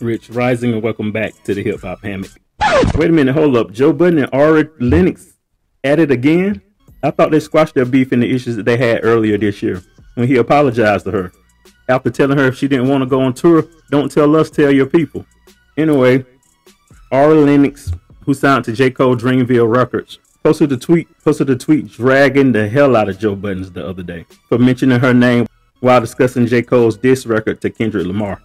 Rich Rising and welcome back to the Hip Hop Hammock. Wait a minute, hold up. Joe Budden and Ari Lennox at it again? I thought they squashed their beef and the issues that they had earlier this year when he apologized to her. After telling her if she didn't want to go on tour, don't tell us, tell your people. Anyway, Ari Lennox, who signed to J. Cole Dreamville Records, posted a tweet posted a tweet dragging the hell out of Joe Budden's the other day for mentioning her name while discussing J. Cole's diss record to Kendrick Lamar.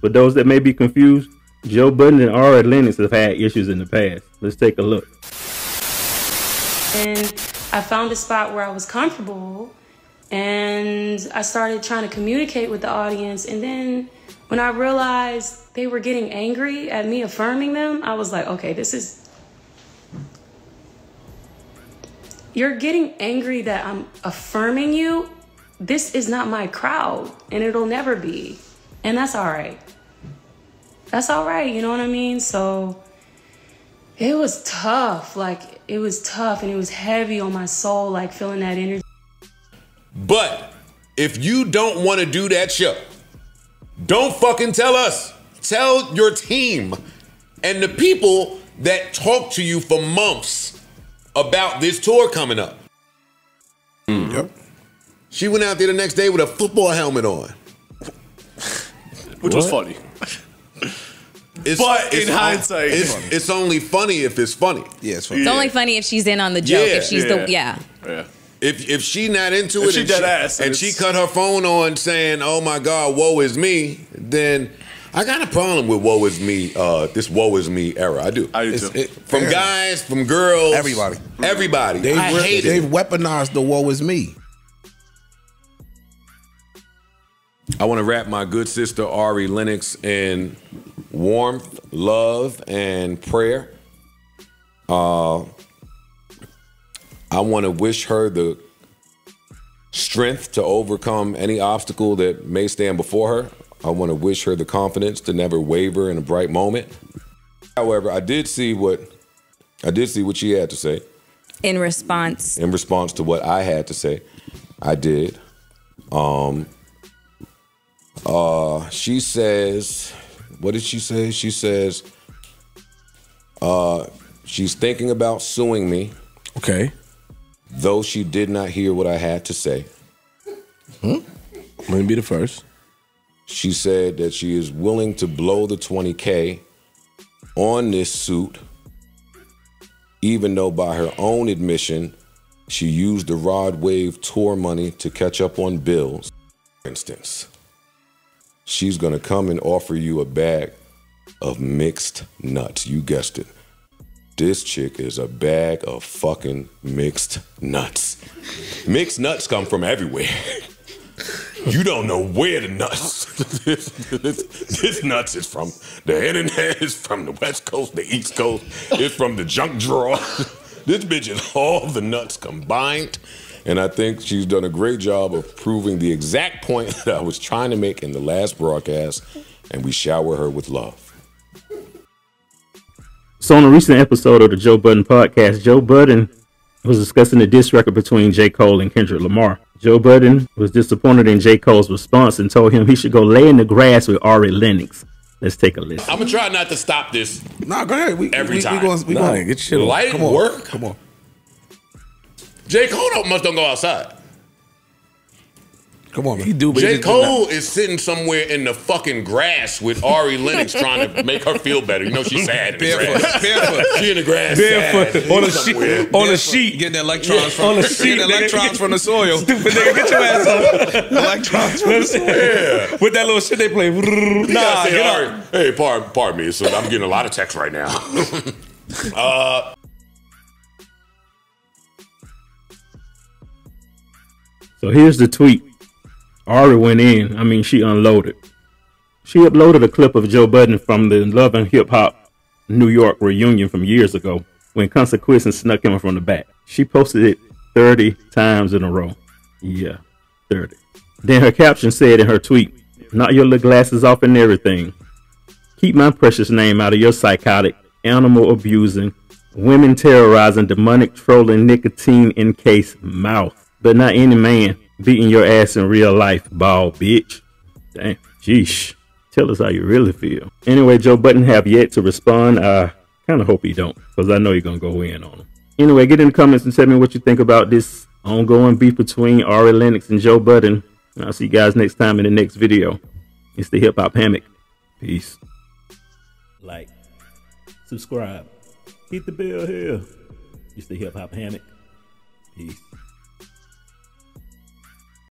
For those that may be confused, Joe Budden and Ari Lennox have had issues in the past. Let's take a look. And I found a spot where I was comfortable and I started trying to communicate with the audience. And then when I realized they were getting angry at me affirming them, I was like, okay, this is. You're getting angry that I'm affirming you. This is not my crowd, and it'll never be. And that's all right. That's all right, you know what I mean? So it was tough. Like, it was tough, and it was heavy on my soul, like feeling that energy. But if you don't want to do that show, don't fucking tell us. Tell your team and the people that talk to you for months about this tour coming up. Yep. She went out there the next day with a football helmet on. Which was funny. It's, But in on- hindsight, it's, it's it's only funny if it's funny. Yeah, it's It's only funny if she's in on the joke. Yeah, if she's the yeah. Yeah. If if she not into If it she and, dead ass, and it's- she cut her phone on saying, "Oh my God, woe is me," then I got a problem with woe is me. Uh, this woe is me era. I do. I do too. it- from yeah. guys, from girls, Everybody. everybody. They've, I re- hate they've it. weaponized the woe is me. I want to wrap my good sister Ari Lennox in warmth, love, and prayer. Uh, I want to wish her the strength to overcome any obstacle that may stand before her. I want to wish her the confidence to never waver in a bright moment. However, I did see what I did see what she had to say In response, in response to what I had to say. I did. Um uh she says what did she say? She says uh she's thinking about suing me, Okay. though she did not hear what I had to say. Hmm? Let me be the first. She said that she is willing to blow the 20K on this suit, even though by her own admission, she used the Rod Wave tour money to catch up on bills. For instance, she's gonna come and offer you a bag of mixed nuts. You guessed it. This chick is a bag of fucking mixed nuts. Mixed nuts come from everywhere. You don't know where the nuts. this, this, this nuts is from the internet, it's from the West Coast, the East Coast, it's from the junk drawer. this bitch is all the nuts combined. And I think she's done a great job of proving the exact point that I was trying to make in the last broadcast. And we shower her with love. So on a recent episode of the Joe Budden podcast, Joe Budden was discussing the diss record between J. Cole and Kendrick Lamar. Joe Budden was disappointed in J. Cole's response and told him he should go lay in the grass with Ari Lennox. Let's take a listen. I'm gonna try not to stop this. Nah, go ahead. We, Every we, time. We going we Nah, gonna get shit on. light Come on. work. Come on. J. Cole don't, must don't go outside. Come on, man. He do, but he J. just. Cole is sitting somewhere in the fucking grass with Ari Lennox trying to make her feel better. You know she's sad in the Barefoot. grass. Barefoot. She in the grass. Barefoot sad. on a Somewhere. sheet. On a sheet. Getting the electrons from on a sheet, the nigga. electrons from the soil. Stupid nigga, get your ass up. electrons from the soil. Yeah. With that little shit they play. You Nah, say, get Ari, hey, pardon, pardon me, so I'm getting a lot of texts right now. uh, So here's the tweet. Ari went in. I mean, she unloaded. She uploaded a clip of Joe Budden from the Love and Hip Hop New York reunion from years ago when Consequence snuck him from the back. She posted it 30 times in a row. Yeah, 30. Then her caption said in her tweet, Knock your little glasses off and everything. Keep my precious name out of your psychotic, animal abusing, women terrorizing, demonic trolling, nicotine encased mouth. But not any man beating your ass in real life, bald bitch. Damn. Jeesh. Tell us how you really feel. Anyway, Joe Budden have yet to respond. I kind of hope he don't, because I know you're gonna go in on him. Anyway, get in the comments and tell me what you think about this ongoing beef between Ari Lennox and Joe Budden. I'll see you guys next time in the next video. It's the Hip Hop Hammock. Peace. Like, subscribe, hit the bell here. It's the Hip Hop Hammock. Peace.